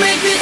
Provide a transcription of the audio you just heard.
make me